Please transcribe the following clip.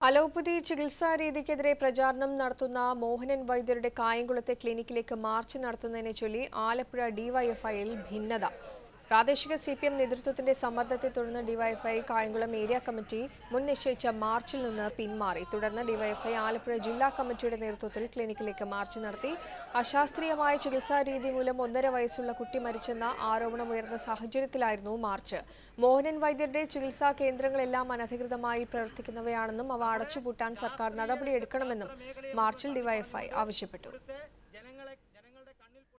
Allopathy ചികിത്സാ രീതിക്കെതിരെ പ്രചാരണം നടത്തുന്ന മോഹനൻ വൈദ്യരുടെ കായംകുളത്തെ ക്ലിനിക്കിലേക്ക് മാർച്ച് നടത്തുന്നതിനെ ചൊല്ലി ആലപ്പുഴ ഡിവൈഎഫ്ഐയിൽ ഭിന്നത. പ്രാദേശിക സി പി എം നേതൃത്വത്തിന്റെ സമ്മർദ്ദത്തെ തുടർന്ന് ഡിവൈഎഫ്ഐ കായംകുളം ഏരിയ കമ്മിറ്റി മുൻ നിശ്ചയിച്ച മാർച്ചിൽ നിന്ന് പിന്മാറി. തുടർന്ന് ഡിവൈഎഫ്ഐ ആലപ്പുഴ ജില്ലാ കമ്മിറ്റിയുടെ നേതൃത്വത്തിൽ ക്ലിനിക്കിലേക്ക് മാർച്ച് നടത്തി. അശാസ്ത്രീയമായ ചികിത്സാ രീതി മൂലം ഒന്നര വയസ്സുള്ള കുട്ടി മരിച്ചെന്ന ആരോപണമുയർന്ന സാഹചര്യത്തിലായിരുന്നു മാർച്ച്. മോഹനൻ വൈദ്യരുടെ ചികിത്സാ കേന്ദ്രങ്ങളെല്ലാം അനധികൃതമായി പ്രവർത്തിക്കുന്നവയാണെന്നും അവ അടച്ചുപൂട്ടാൻ സർക്കാർ നടപടിയെടുക്കണമെന്നും മാർച്ചിൽ ഡിവൈഎഫ്ഐ ആവശ്യപ്പെട്ടു.